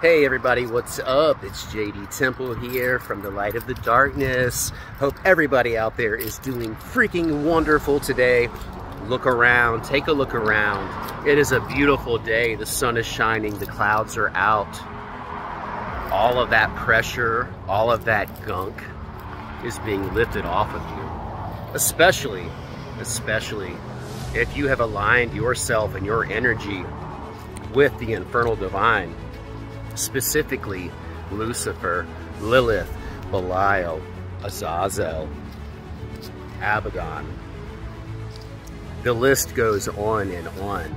Hey everybody, what's up? It's JD Temple here from the Light of the Darkness. Hope everybody out there is doing freaking wonderful today. Look around, take a look around. It is a beautiful day. The sun is shining, the clouds are out. All of that pressure, all of that gunk is being lifted off of you. Especially, especially if you have aligned yourself and your energy with the infernal divine specifically Lucifer, Lilith, Belial, Azazel, Abaddon. The list goes on and on,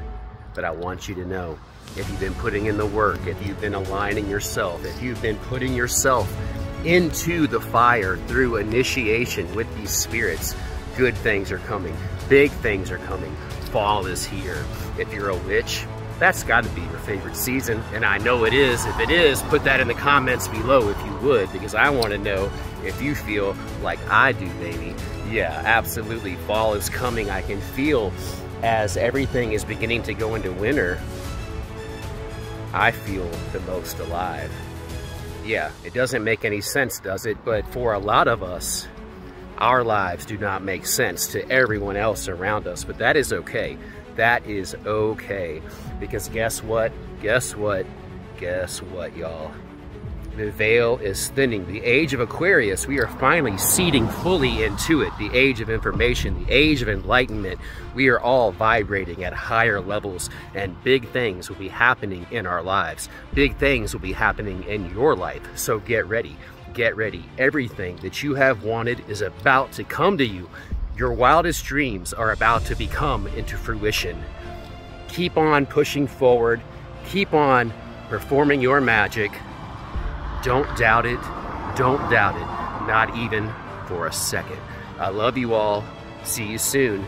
but I want you to know, if you've been putting in the work, if you've been aligning yourself, if you've been putting yourself into the fire through initiation with these spirits, good things are coming, big things are coming, fall is here. If you're a witch, that's got to be your favorite season, and I know it is. If it is, put that in the comments below if you would, because I want to know if you feel like I do, baby. Yeah, absolutely. Fall is coming. I can feel as everything is beginning to go into winter, I feel the most alive. Yeah, it doesn't make any sense, does it? But for a lot of us, our lives do not make sense to everyone else around us, but that is okay that is okay. Because guess what? Guess what? Guess what, y'all? The veil is thinning. The age of Aquarius, we are finally seeding fully into it. The age of information, the age of enlightenment. We are all vibrating at higher levels and big things will be happening in our lives. Big things will be happening in your life. So get ready. Get ready. Everything that you have wanted is about to come to you. Your wildest dreams are about to become into fruition. Keep on pushing forward. Keep on performing your magic. Don't doubt it. Don't doubt it. Not even for a second. I love you all. See you soon.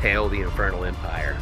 Hail the Infernal Empire.